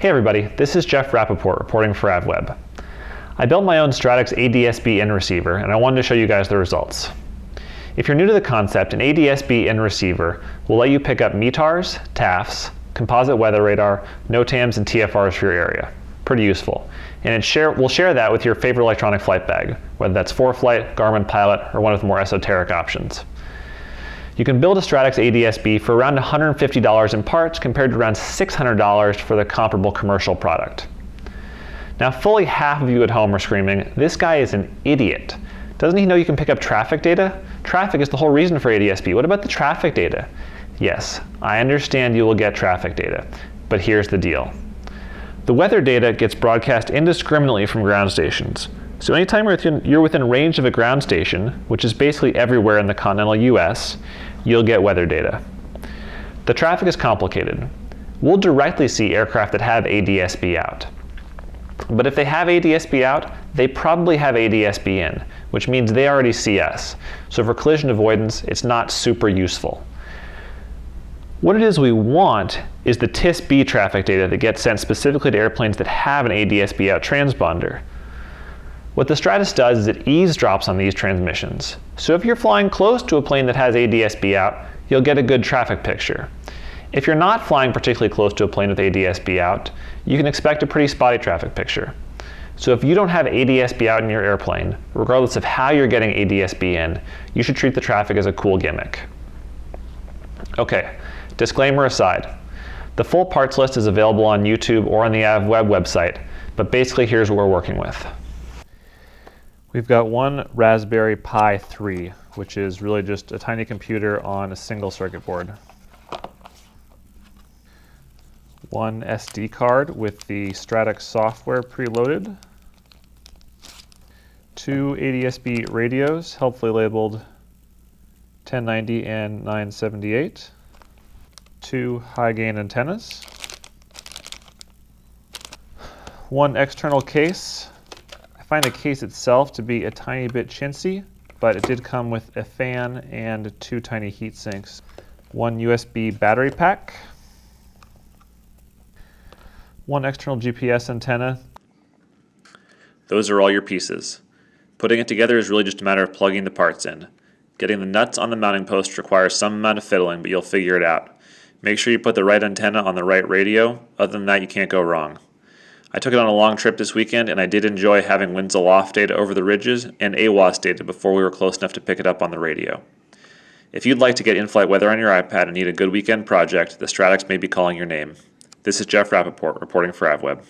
Hey everybody, this is Jeff Rappaport reporting for AvWeb. I built my own Stratux ADSB in receiver and I wanted to show you guys the results. If you're new to the concept, an ADSB in receiver will let you pick up METARs, TAFs, composite weather radar, NOTAMs, and TFRs for your area. Pretty useful. And it share, will share that with your favorite electronic flight bag, whether that's ForeFlight, Garmin Pilot, or one of the more esoteric options. You can build a Stratux ADSB for around $150 in parts compared to around $600 for the comparable commercial product. Now fully half of you at home are screaming, this guy is an idiot. Doesn't he know you can pick up traffic data? Traffic is the whole reason for ADSB. What about the traffic data? Yes, I understand you will get traffic data, but here's the deal. The weather data gets broadcast indiscriminately from ground stations. So anytime you're within, you're within range of a ground station, which is basically everywhere in the continental US, you'll get weather data. The traffic is complicated. We'll directly see aircraft that have ADSB out. But if they have ADSB out, they probably have ADSB in, which means they already see us. So for collision avoidance, it's not super useful. What it is we want is the TIS-B traffic data that gets sent specifically to airplanes that have an ADSB out transponder. What the Stratux does is it eavesdrops on these transmissions. So if you're flying close to a plane that has ADSB out, you'll get a good traffic picture. If you're not flying particularly close to a plane with ADSB out, you can expect a pretty spotty traffic picture. So if you don't have ADSB out in your airplane, regardless of how you're getting ADSB in, you should treat the traffic as a cool gimmick. Okay, disclaimer aside, the full parts list is available on YouTube or on the AvWeb website, but basically here's what we're working with. We've got one Raspberry Pi 3, which is really just a tiny computer on a single circuit board. One SD card with the Stratux software preloaded. Two ADSB radios, helpfully labeled 1090 and 978. Two high gain antennas. One external case find the case itself to be a tiny bit chintzy, but it did come with a fan and two tiny heat sinks. One USB battery pack, one external GPS antenna. Those are all your pieces. Putting it together is really just a matter of plugging the parts in. Getting the nuts on the mounting post requires some amount of fiddling, but you'll figure it out. Make sure you put the right antenna on the right radio, other than that you can't go wrong. I took it on a long trip this weekend, and I did enjoy having winds aloft data over the ridges and AWOS data before we were close enough to pick it up on the radio. If you'd like to get in-flight weather on your iPad and need a good weekend project, the Stratux may be calling your name. This is Jeff Rappaport reporting for AvWeb.